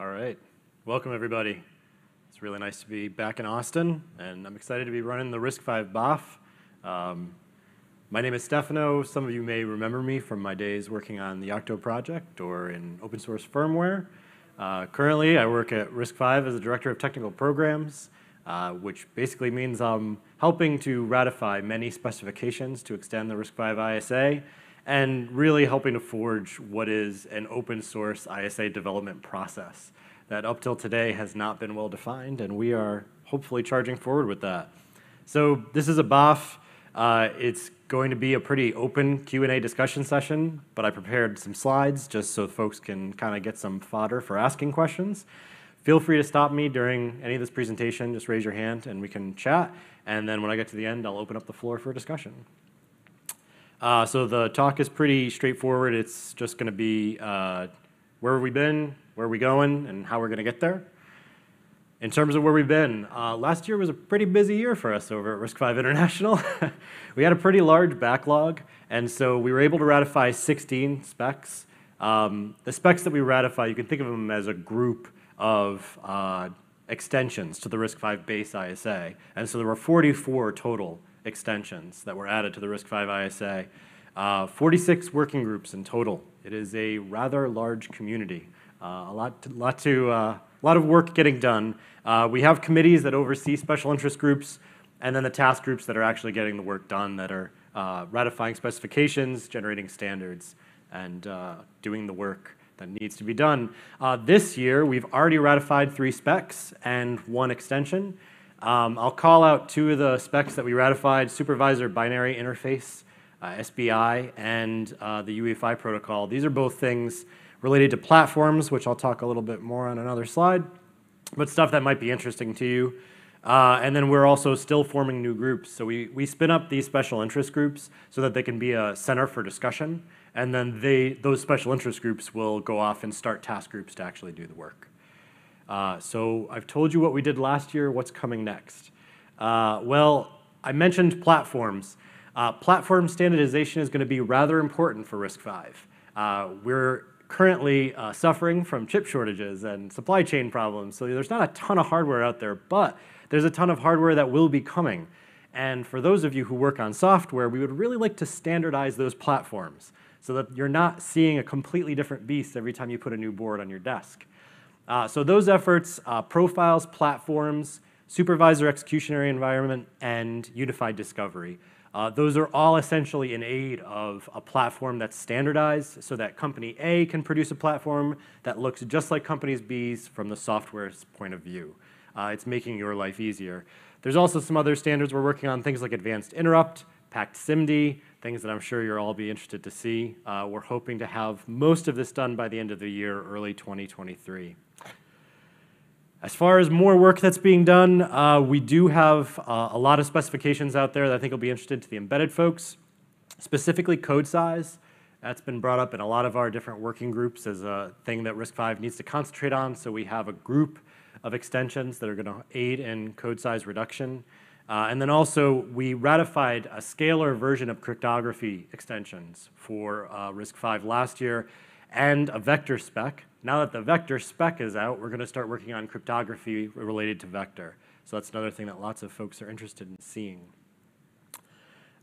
All right. Welcome, everybody. It's really nice to be back in Austin, and I'm excited to be running the RISC-V BOF. Um, my name is Stephano. Some of you may remember me from my days working on the Yocto project or in open source firmware. Uh, currently, I work at RISC-V as the Director of Technical Programs, uh, which basically means I'm helping to ratify many specifications to extend the RISC-V ISA and really helping to forge what is an open source ISA development process that up till today has not been well defined, and we are hopefully charging forward with that. So this is a BOF. Uh, it's going to be a pretty open Q&A discussion session, but I prepared some slides just so folks can kind of get some fodder for asking questions. Feel free to stop me during any of this presentation. Just raise your hand and we can chat. And then when I get to the end, I'll open up the floor for discussion. Uh, so the talk is pretty straightforward. It's just going to be uh, where have we been, where are we going, and how we're going to get there. In terms of where we've been, uh, last year was a pretty busy year for us over at RISC-V International. we had a pretty large backlog, and so we were able to ratify 16 specs. Um, the specs that we ratify, you can think of them as a group of uh, extensions to the RISC-V base ISA. And so there were 44 total extensions that were added to the RISC-V ISA. Uh, 46 working groups in total. It is a rather large community. Uh, a lot, to, lot, to, uh, lot of work getting done. Uh, we have committees that oversee special interest groups, and then the task groups that are actually getting the work done, that are uh, ratifying specifications, generating standards, and uh, doing the work that needs to be done. this year, we've already ratified three specs and one extension. Um, I'll call out two of the specs that we ratified, Supervisor Binary Interface, uh, SBI, and uh, the UEFI protocol. These are both things related to platforms, which I'll talk a little bit more on another slide, but stuff that might be interesting to you. Uh, and then we're also still forming new groups. So we, we spin up these special interest groups so that they can be a center for discussion. And then they, those special interest groups will go off and start task groups to actually do the work. Uh, so I've told you what we did last year, what's coming next. Uh, well, I mentioned platforms. Uh, platform standardization is going to be rather important for RISC-V. Uh, we're currently uh, suffering from chip shortages and supply chain problems, so there's not a ton of hardware out there, but there's a ton of hardware that will be coming. And for those of you who work on software, we would really like to standardize those platforms so that you're not seeing a completely different beast every time you put a new board on your desk. Uh, so those efforts, uh, profiles, platforms, supervisor executionary environment, and unified discovery. Uh, those are all essentially in aid of a platform that's standardized so that company A can produce a platform that looks just like companies B's from the software's point of view. Uh, it's making your life easier. There's also some other standards we're working on, things like advanced interrupt, packed SIMD, things that I'm sure you'll all be interested to see. Uh, we're hoping to have most of this done by the end of the year, early 2023. As far as more work that's being done, uh, we do have uh, a lot of specifications out there that I think will be interested to the embedded folks, specifically code size. That's been brought up in a lot of our different working groups as a thing that RISC-V needs to concentrate on. So we have a group of extensions that are going to aid in code size reduction. Uh, and then also, we ratified a scalar version of cryptography extensions for uh, RISC-V last year and a vector spec. Now that the vector spec is out, we're going to start working on cryptography related to vector. So that's another thing that lots of folks are interested in seeing.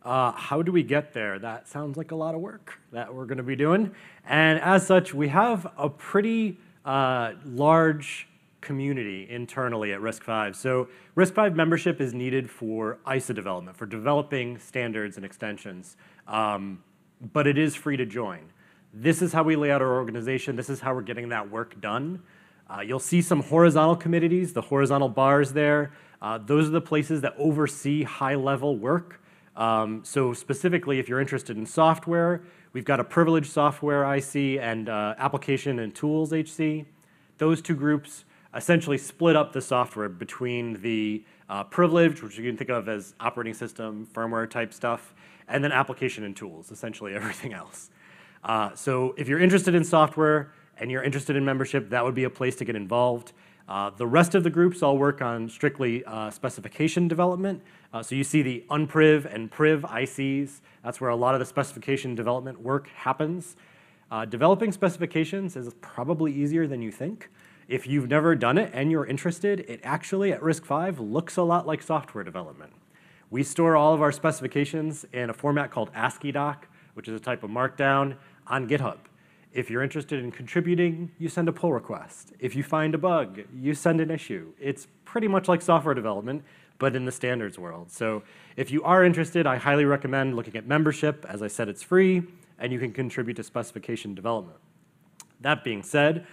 Uh, how do we get there? That sounds like a lot of work that we're going to be doing. And as such, we have a pretty uh, large community internally at RISC-V. So RISC-V membership is needed for ISA development, for developing standards and extensions. Um, but it is free to join. This is how we lay out our organization. This is how we're getting that work done. Uh, you'll see some horizontal committees, the horizontal bars there. Uh, those are the places that oversee high-level work. Um, so specifically, if you're interested in software, we've got a privileged software IC and uh, application and tools HC. Those two groups essentially split up the software between the uh, privileged, which you can think of as operating system, firmware type stuff, and then application and tools, essentially everything else. Uh, so if you're interested in software and you're interested in membership, that would be a place to get involved. Uh, the rest of the groups all work on strictly uh, specification development. Uh, so you see the unpriv and priv ICs. That's where a lot of the specification development work happens. Uh, developing specifications is probably easier than you think. If you've never done it and you're interested, it actually at RISC-V looks a lot like software development. We store all of our specifications in a format called AsciiDoc, which is a type of markdown, on GitHub. If you're interested in contributing, you send a pull request. If you find a bug, you send an issue. It's pretty much like software development, but in the standards world. So if you are interested, I highly recommend looking at membership. As I said, it's free, and you can contribute to specification development. That being said,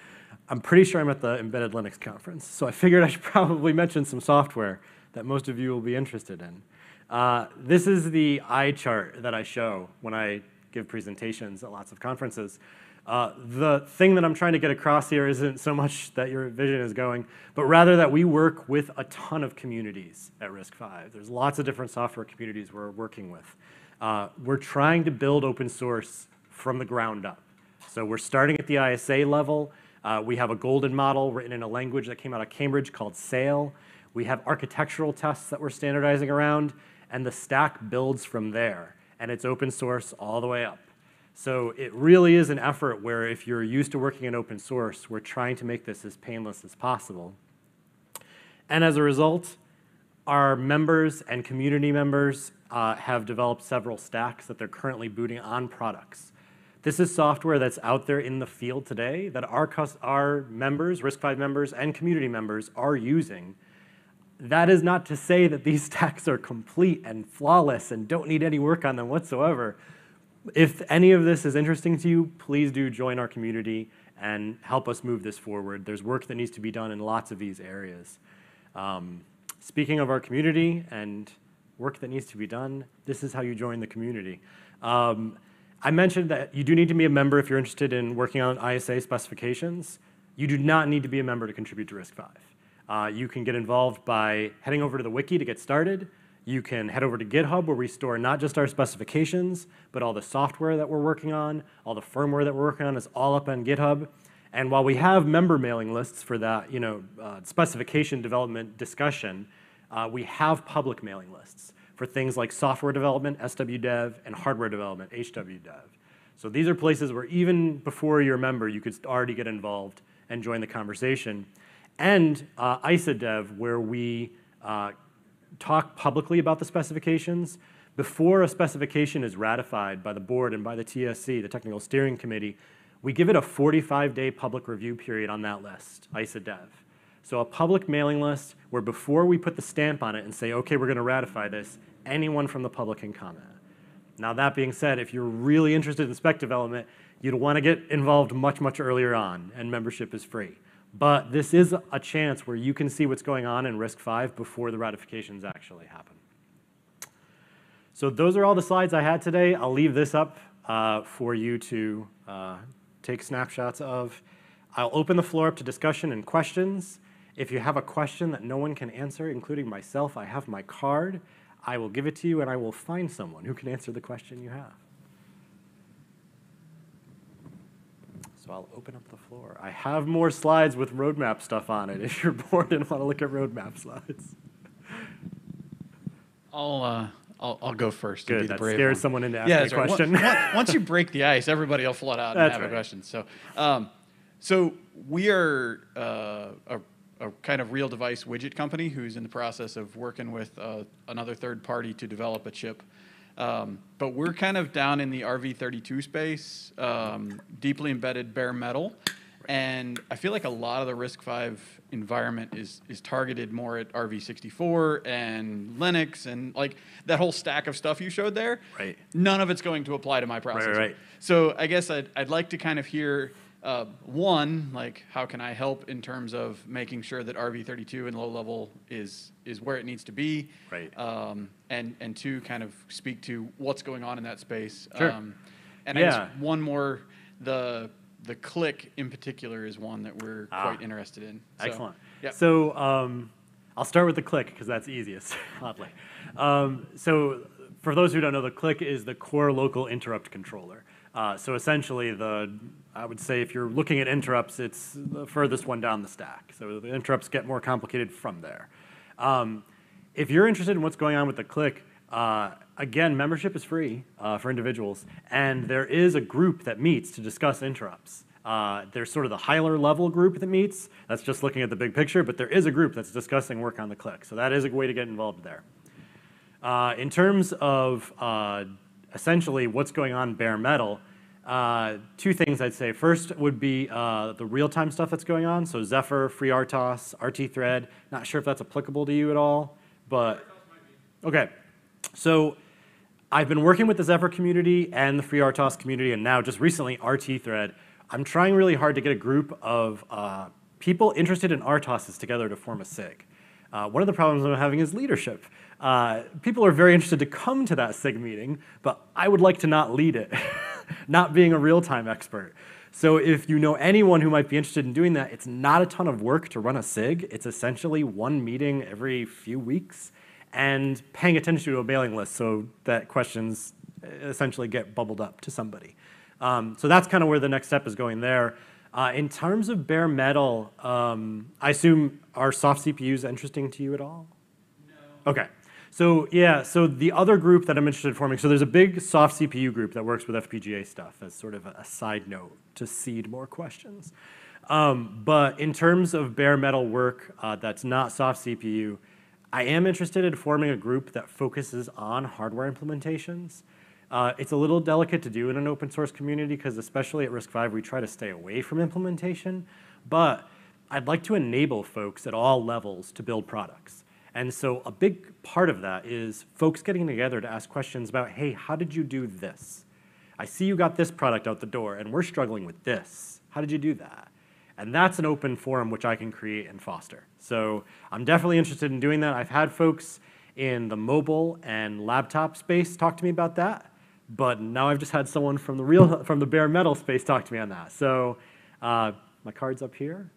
I'm pretty sure I'm at the Embedded Linux conference, so I figured I should probably mention some software that most of you will be interested in. Uh, this is the eye chart that I show when I give presentations at lots of conferences. Uh, the thing that I'm trying to get across here isn't so much that your vision is going, but rather that we work with a ton of communities at RISC-V. There's lots of different software communities we're working with. Uh, we're trying to build open source from the ground up. So we're starting at the ISA level. Uh, we have a golden model written in a language that came out of Cambridge called Sail. We have architectural tests that we're standardizing around, and the stack builds from there. And it's open source all the way up. So it really is an effort where if you're used to working in open source, we're trying to make this as painless as possible. And as a result, our members and community members uh, have developed several stacks that they're currently booting on products. This is software that's out there in the field today that our, our members, RISC-V members, and community members are using that is not to say that these stacks are complete and flawless and don't need any work on them whatsoever. If any of this is interesting to you, please do join our community and help us move this forward. There's work that needs to be done in lots of these areas. Um, speaking of our community and work that needs to be done, this is how you join the community. Um, I mentioned that you do need to be a member if you're interested in working on ISA specifications. You do not need to be a member to contribute to RISC-V. Uh, you can get involved by heading over to the wiki to get started. You can head over to GitHub where we store not just our specifications, but all the software that we're working on, all the firmware that we're working on is all up on GitHub. And while we have member mailing lists for that you know, uh, specification development discussion, uh, we have public mailing lists for things like software development, SWDev, and hardware development, HWDev. So these are places where even before you're a member, you could already get involved and join the conversation and uh, ISADev, where we uh, talk publicly about the specifications. Before a specification is ratified by the board and by the TSC, the Technical Steering Committee, we give it a 45-day public review period on that list, ISADev. So a public mailing list where before we put the stamp on it and say, okay, we're going to ratify this, anyone from the public can comment. Now that being said, if you're really interested in spec development, you'd want to get involved much, much earlier on, and membership is free. But this is a chance where you can see what's going on in RISC-V before the ratifications actually happen. So those are all the slides I had today. I'll leave this up uh, for you to uh, take snapshots of. I'll open the floor up to discussion and questions. If you have a question that no one can answer, including myself, I have my card. I will give it to you, and I will find someone who can answer the question you have. I'll open up the floor. I have more slides with roadmap stuff on it if you're bored and want to look at roadmap slides. I'll, uh, I'll, I'll go first. Good, that scares one. someone into asking yeah, a question. Right. once you break the ice, everybody will flood out and have right. a question. So, um, so we are uh, a, a, kind of real device widget company who's in the process of working with uh, another third party to develop a chip um, but we're kind of down in the RV32 space, um, deeply embedded bare metal. And I feel like a lot of the RISC-V environment is is targeted more at RV64 and Linux and like that whole stack of stuff you showed there. Right. None of it's going to apply to my processor. Right, right. So I guess I'd, I'd like to kind of hear uh, one, like how can I help in terms of making sure that RV32 and low level is is where it needs to be, right? Um, and and two, kind of speak to what's going on in that space. Sure. Um, and yeah. I guess one more, the the CLIC in particular is one that we're ah. quite interested in. So, Excellent. Yeah. So um, I'll start with the CLIC because that's easiest, oddly. Um, so for those who don't know, the CLIC is the core local interrupt controller. Uh, so essentially, the I would say if you're looking at interrupts, it's the furthest one down the stack. So the interrupts get more complicated from there. Um, if you're interested in what's going on with the CLIC, uh, again, membership is free uh, for individuals, and there is a group that meets to discuss interrupts. Uh, there's sort of the higher level group that meets. That's just looking at the big picture, but there is a group that's discussing work on the CLIC. So that is a way to get involved there. Uh, in terms of uh, essentially what's going on bare metal, uh, two things I'd say. First would be uh, the real-time stuff that's going on. So Zephyr, FreeRTOS, RT-Thread. Not sure if that's applicable to you at all, but okay. So I've been working with the Zephyr community and the FreeRTOS community, and now just recently RT-Thread. I'm trying really hard to get a group of uh, people interested in RTOSes together to form a SIG. Uh, one of the problems I'm having is leadership. Uh, people are very interested to come to that SIG meeting, but I would like to not lead it. not being a real-time expert. So if you know anyone who might be interested in doing that, it's not a ton of work to run a SIG. It's essentially one meeting every few weeks and paying attention to a mailing list so that questions essentially get bubbled up to somebody. Um, so that's kind of where the next step is going there. Uh, in terms of bare metal, um, I assume are soft CPUs interesting to you at all? No. Okay. So yeah, so the other group that I'm interested in forming, so there's a big soft CPU group that works with FPGA stuff as sort of a side note to seed more questions. Um, but in terms of bare metal work uh, that's not soft CPU, I am interested in forming a group that focuses on hardware implementations. Uh, it's a little delicate to do in an open source community because especially at RISC-V, we try to stay away from implementation. But I'd like to enable folks at all levels to build products. And so a big part of that is folks getting together to ask questions about, hey, how did you do this? I see you got this product out the door, and we're struggling with this. How did you do that? And that's an open forum which I can create and foster. So I'm definitely interested in doing that. I've had folks in the mobile and laptop space talk to me about that, but now I've just had someone from the real, from the bare metal space talk to me on that. So uh, my card's up here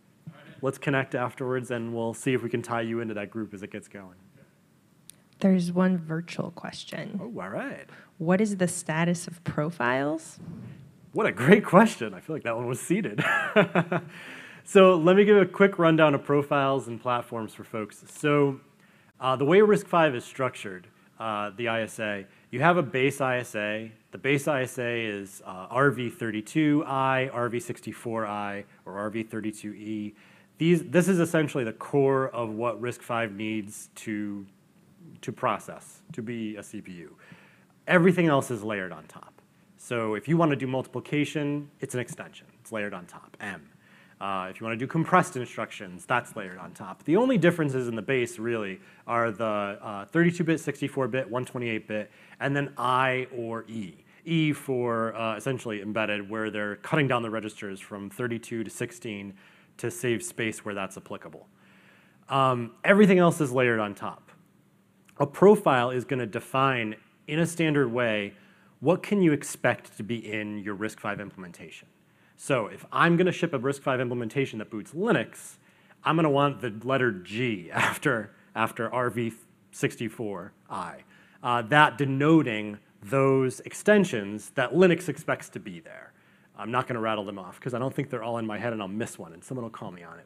let's connect afterwards and we'll see if we can tie you into that group as it gets going. There's one virtual question. Oh, all right. What is the status of profiles? What a great question. I feel like that one was seeded. so let me give a quick rundown of profiles and platforms for folks. So uh, the way RISC-V is structured, uh, the ISA, you have a base ISA. The base ISA is uh, RV32I, RV64I, or RV32E. These, this is essentially the core of what RISC-V needs to, to process, to be a CPU. Everything else is layered on top. So if you want to do multiplication, it's an extension. It's layered on top, M. Uh, if you want to do compressed instructions, that's layered on top. The only differences in the base really are the 32-bit, 64-bit, 128-bit, and then I or E. E for uh, essentially embedded, where they're cutting down the registers from 32 to 16 to save space where that's applicable. Um, everything else is layered on top. A profile is going to define in a standard way what can you expect to be in your RISC-V implementation. So if I'm going to ship a RISC-V implementation that boots Linux, I'm going to want the letter G after, after RV64i. Uh, that denoting those extensions that Linux expects to be there. I'm not going to rattle them off because I don't think they're all in my head and I'll miss one and someone will call me on it.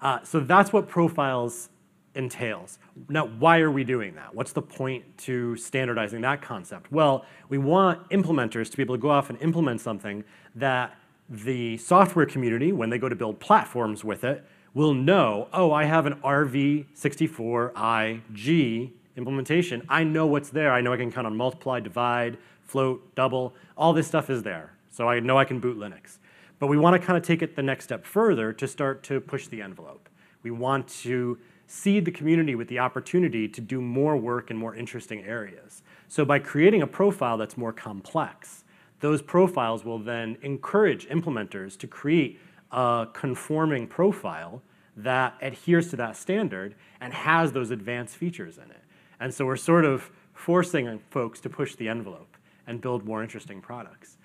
Uh, so that's what profiles entails. Now, why are we doing that? What's the point to standardizing that concept? Well, we want implementers to be able to go off and implement something that the software community, when they go to build platforms with it, will know, oh, I have an RV64IG implementation. I know what's there. I know I can count on multiply, divide, float, double. All this stuff is there. So I know I can boot Linux. But we want to kind of take it the next step further to start to push the envelope. We want to seed the community with the opportunity to do more work in more interesting areas. So by creating a profile that's more complex, those profiles will then encourage implementers to create a conforming profile that adheres to that standard and has those advanced features in it. And so we're sort of forcing folks to push the envelope and build more interesting products.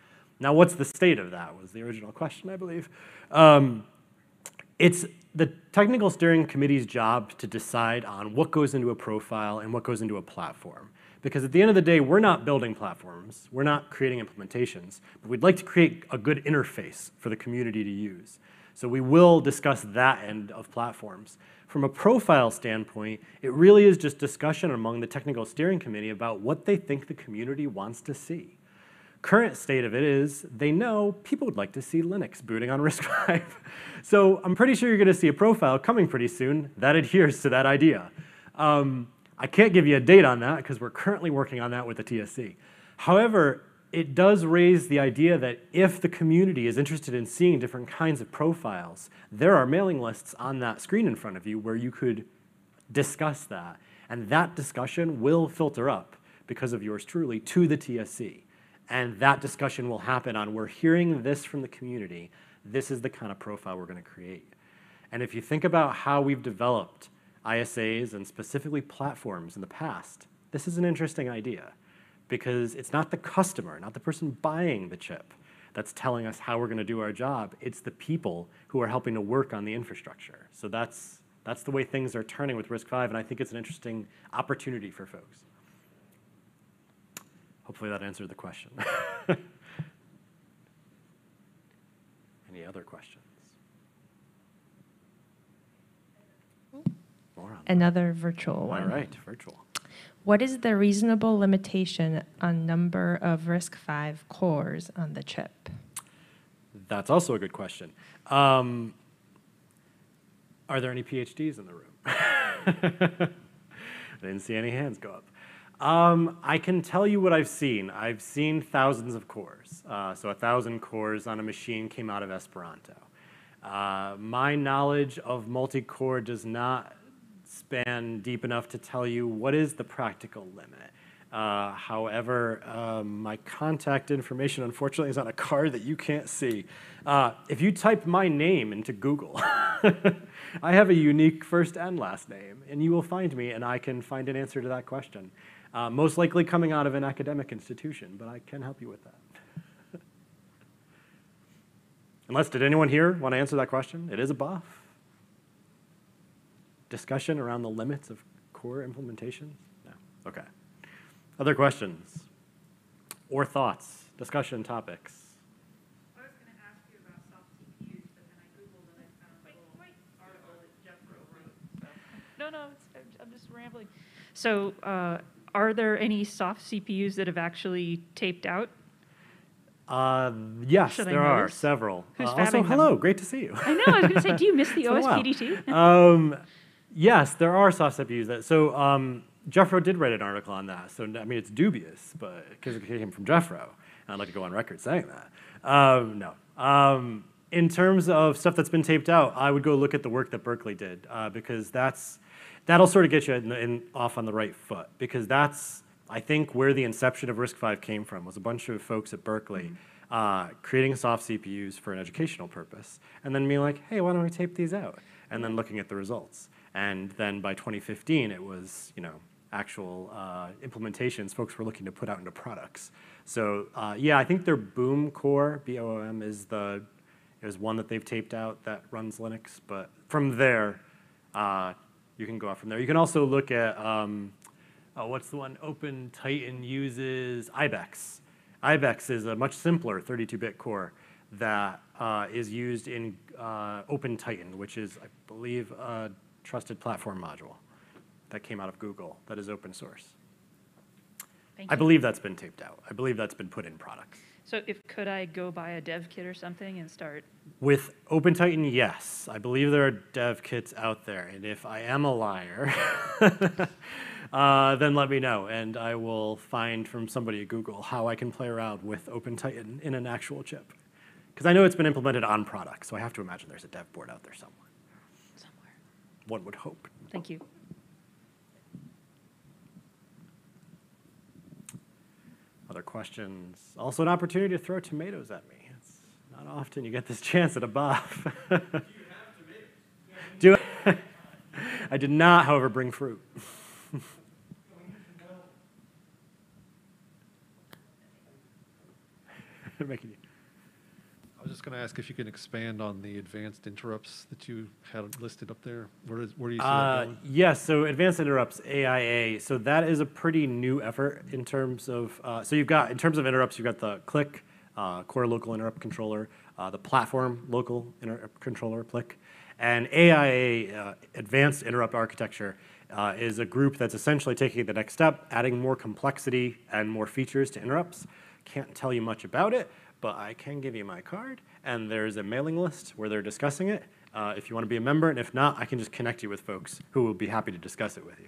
Now, what's the state of that was the original question, I believe. Um, it's the technical steering committee's job to decide on what goes into a profile and what goes into a platform. Because at the end of the day, we're not building platforms, we're not creating implementations, but we'd like to create a good interface for the community to use. So we will discuss that end of platforms. From a profile standpoint, it really is just discussion among the technical steering committee about what they think the community wants to see. Current state of it is they know people would like to see Linux booting on RISC-V. so I'm pretty sure you're going to see a profile coming pretty soon that adheres to that idea. Um, I can't give you a date on that because we're currently working on that with the TSC. However, it does raise the idea that if the community is interested in seeing different kinds of profiles, there are mailing lists on that screen in front of you where you could discuss that. And that discussion will filter up because of yours truly to the TSC. And that discussion will happen on we're hearing this from the community. This is the kind of profile we're going to create. And if you think about how we've developed ISAs and specifically platforms in the past, this is an interesting idea because it's not the customer, not the person buying the chip that's telling us how we're going to do our job. It's the people who are helping to work on the infrastructure. So that's, that's the way things are turning with RISC-V, and I think it's an interesting opportunity for folks. Hopefully that answered the question. Any other questions? More on that. Another virtual one. All right, virtual. What is the reasonable limitation on number of RISC-V cores on the chip? That's also a good question. Um, are there any PhDs in the room? I didn't see any hands go up. Um, I can tell you what I've seen. I've seen thousands of cores. Uh, so a thousand cores on a machine came out of Esperanto. Uh, my knowledge of multi-core does not span deep enough to tell you what is the practical limit. Uh, however, um, my contact information, unfortunately, is on a card that you can't see. Uh, if you type my name into Google, I have a unique first and last name, and you will find me, and I can find an answer to that question. Uh, most likely coming out of an academic institution, but I can help you with that. Unless, did anyone here want to answer that question? It is a BOF. Discussion around the limits of core implementations? No. Okay. Other questions or thoughts, discussion topics? I was gonna ask you about soft CPUs, but then I Googled and I found a little article that Jeffro wrote, so. No, no, it's, I'm- I'm just rambling. So, uh, are there any soft CPUs that have actually taped out? Uh, yes, Should there are several. Who's Uh, also, them? hello, great to see you. I know, I was gonna say, do you miss the It's been a while. OSPD too? um, yes, there are soft CPUs. That, so um, Jeffro did write an article on that. So I mean, it's dubious, but because it came from Jeffro, I'd like to go on record saying that. Um, no. Um, in terms of stuff that's been taped out, I would go look at the work that Berkeley did uh, because that's that'll sort of get you in, in, off on the right foot because that's I think where the inception of RISC-V came from was a bunch of folks at Berkeley. Uh, creating soft CPUs for an educational purpose, and then being like, "Hey, why don't we tape these out?" And then looking at the results. And then by 2015, it was you know actual uh, implementations folks were looking to put out into products. So uh, yeah, I think their Boom Core B O O M is the is one that they've taped out that runs Linux. But from there, uh, you can go out from there. You can also look at um, oh, what's the one Open Titan uses IBEX. IBEX is a much simpler 32-bit core that uh, is used in uh, Open Titan, which is, I believe, a trusted platform module that came out of Google that is open source. Thank I you. believe that's been taped out. I believe that's been put in products. So if, could I go buy a dev kit or something and start? With OpenTitan, yes. I believe there are dev kits out there. And if I am a liar, uh, then let me know. And I will find from somebody at Google how I can play around with OpenTitan in an actual chip. Because I know it's been implemented on products, so I have to imagine there's a dev board out there somewhere. Somewhere. One would hope. Thank you. Other questions? Also, an opportunity to throw tomatoes at me. It's not often you get this chance at a BOF. Do you have tomatoes? Do I did not, however, bring fruit. Making you- I was just going to ask if you can expand on the advanced interrupts that you had listed up there. Where, is, where do you see that Uh, going? yes, so Advanced Interrupts, AIA. So that is a pretty new effort in terms of, uh, so you've got, in terms of interrupts, you've got the CLIC, uh, Core Local Interrupt Controller, uh, the Platform Local Interrupt Controller, PLIC, and AIA, uh, Advanced Interrupt Architecture, uh, is a group that's essentially taking the next step, adding more complexity and more features to interrupts, can't tell you much about it, but I can give you my card, and there's a mailing list where they're discussing it. Uh, if you want to be a member, and if not, I can just connect you with folks who will be happy to discuss it with you.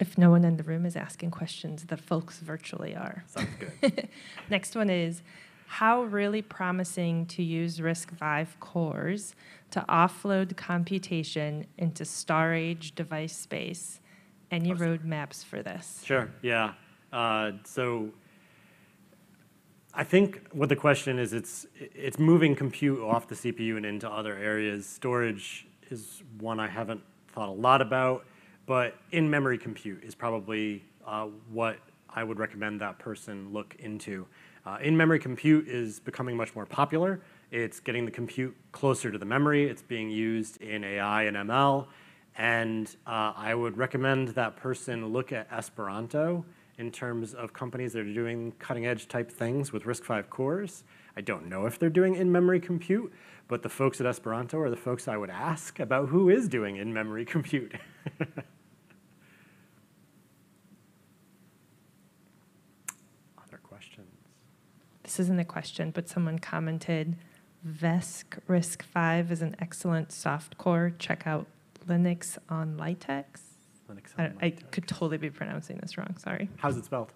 If no one in the room is asking questions, the folks virtually are. Sounds good. Next one is how really promising to use RISC-V cores to offload computation into storage device space. Any roadmaps for this? Sure, yeah. Uh, so I think what the question is, it's, it's moving compute off the CPU and into other areas. Storage is one I haven't thought a lot about, but in-memory compute is probably uh, what I would recommend that person look into. Uh, in-memory compute is becoming much more popular. It's getting the compute closer to the memory. It's being used in AI and ML. And uh, I would recommend that person look at Esperanto in terms of companies that are doing cutting edge type things with RISC-V cores. I don't know if they're doing in-memory compute, but the folks at Esperanto are the folks I would ask about who is doing in-memory compute. Other questions? This isn't a question, but someone commented, VexRiscv is an excellent soft core. Check out Linux on Litex. Linux I, on I could totally be pronouncing this wrong, sorry. How's it spelled?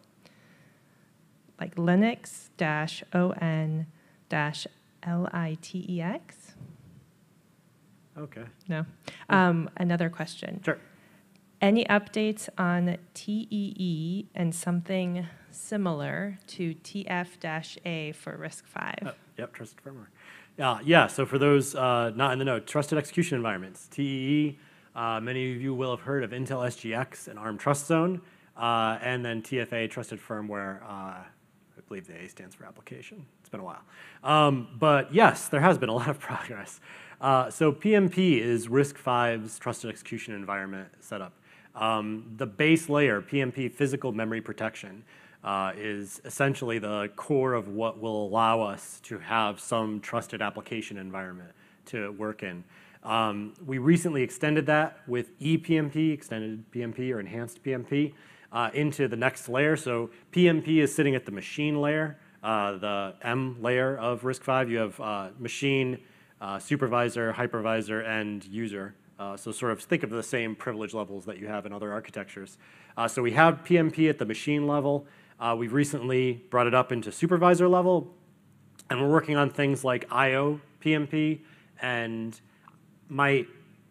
Like Linux dash O-N dash L-I-T-E-X? Okay, No. Um, another question. sure. Any updates on TEE and something similar to TF-A for RISC-V? Uh, Yep, trusted firmware. Uh, yeah, so for those uh, not in the know, trusted execution environments, TEE, uh, many of you will have heard of Intel SGX and ARM Trust Zone, uh, and then TFA, trusted firmware, uh, I believe the A stands for application. It's been a while. Um, but yes, there has been a lot of progress. Uh, so PMP is RISC-V's trusted execution environment setup. Um, the base layer, PMP, physical memory protection, is essentially the core of what will allow us to have some trusted application environment to work in. Um, we recently extended that with ePMP, extended PMP or enhanced PMP, uh, into the next layer. So PMP is sitting at the machine layer, uh, the M layer of RISC-V. You have uh, machine, uh, supervisor, hypervisor, and user. Uh, so sort of think of the same privilege levels that you have in other architectures. Uh, so we have PMP at the machine level. Uh, we've recently brought it up into supervisor level, and we're working on things like IO PMP and my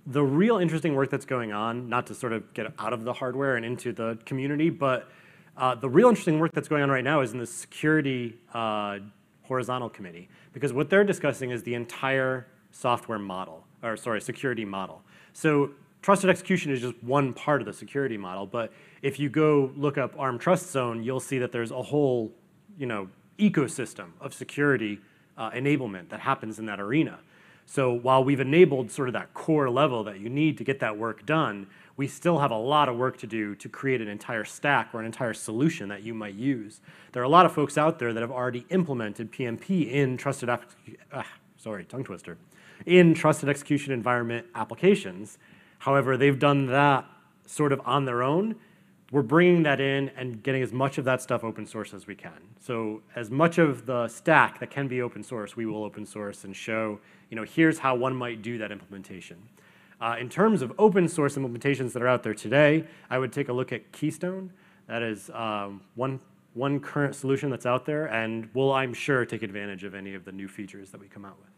the real interesting work that's going on, not to sort of get out of the hardware and into the community, but uh, the real interesting work that's going on right now is in the security uh, horizontal committee, because what they're discussing is the entire software model, or sorry, security model. So trusted execution is just one part of the security model, but if you go look up ARM Trust Zone, you'll see that there's a whole, you know, ecosystem of security uh, enablement that happens in that arena. So while we've enabled sort of that core level that you need to get that work done, we still have a lot of work to do to create an entire stack or an entire solution that you might use. There are a lot of folks out there that have already implemented PMP in trusted, ah, sorry, tongue twister, in trusted execution environment applications. However, they've done that sort of on their own. We're bringing that in and getting as much of that stuff open source as we can. So as much of the stack that can be open source, we will open source and show, you know, here's how one might do that implementation. Uh, in terms of open source implementations that are out there today, I would take a look at Keystone. That is um, one, one current solution that's out there, and will, I'm sure, take advantage of any of the new features that we come out with.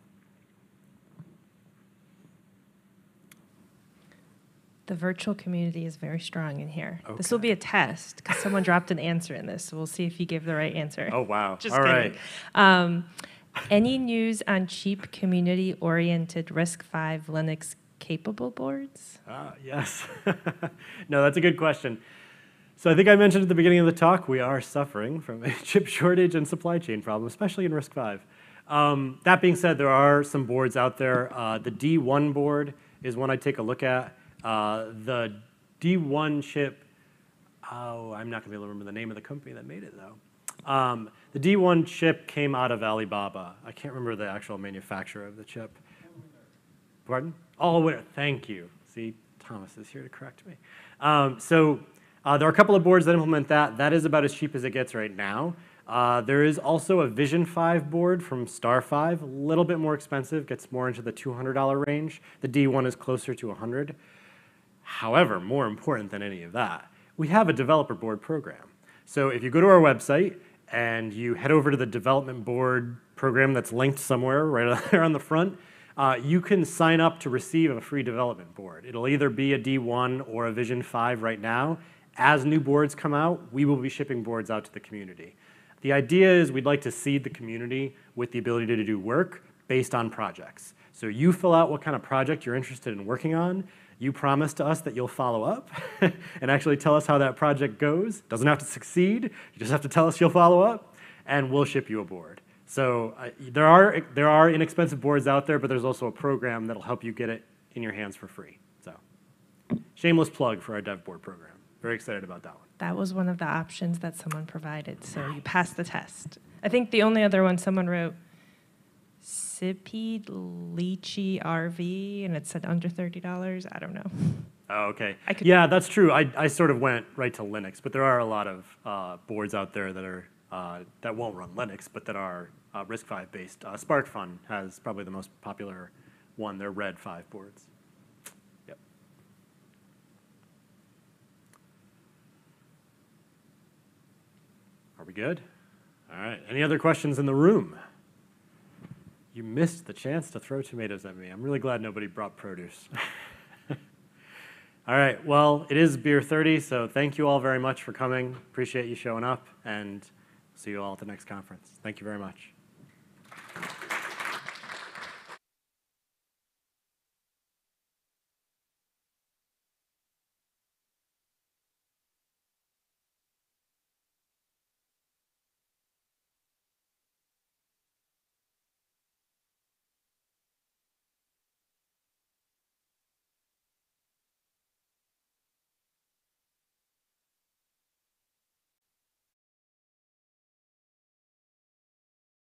The virtual community is very strong in here. This will be a test because someone dropped an answer in this, so we'll see if you gave the right answer. Oh, wow. Just All kidding. right. Um, any news on cheap community-oriented RISC-V Linux capable boards? Ah, yes. no, that's a good question. So I think I mentioned at the beginning of the talk, we are suffering from a chip shortage and supply chain problem, especially in RISC-V. Um, that being said, there are some boards out there. Uh, the D1 board is one I take a look at. Uh, the D1 chip, oh, I'm not going to be able to remember the name of the company that made it, though. Um, the D1 chip came out of Alibaba. I can't remember the actual manufacturer of the chip. Pardon? Allwinner. Thank you. See, Thomas is here to correct me. Um, so Uh, there are a couple of boards that implement that. That is about as cheap as it gets right now. Uh, there is also a VisionFive board from StarFive, a little bit more expensive, gets more into the $200 range. The D1 is closer to 100. However, more important than any of that, we have a developer board program. So if you go to our website and you head over to the development board program that's linked somewhere right there on the front, uh, you can sign up to receive a free development board. It'll either be a D1 or a VisionFive right now. As new boards come out, we will be shipping boards out to the community. The idea is we'd like to seed the community with the ability to do work based on projects. So you fill out what kind of project you're interested in working on. You promise to us that you'll follow up and actually tell us how that project goes. Doesn't have to succeed. You just have to tell us you'll follow up, and we'll ship you a board. So uh, there are there are inexpensive boards out there, but there's also a program that'll help you get it in your hands for free. So shameless plug for our dev board program. Very excited about that one. That was one of the options that someone provided, so you passed the test. I think the only other one someone wrote, Sipeed Lichee RV, and it said under thirty dollars. I don't know. Oh, okay. I could- yeah, that's true. I, I sort of went right to Linux, but there are a lot of uh, boards out there that are uh, that won't run Linux, but that are uh, RISC-V based. Uh, SparkFun has probably the most popular one. They're RED-V boards. Yep. Are we good? All right. Any other questions in the room? You missed the chance to throw tomatoes at me. I'm really glad nobody brought produce. All right, well, it is beer 30, so thank you all very much for coming. Appreciate you showing up, and see you all at the next conference. Thank you very much.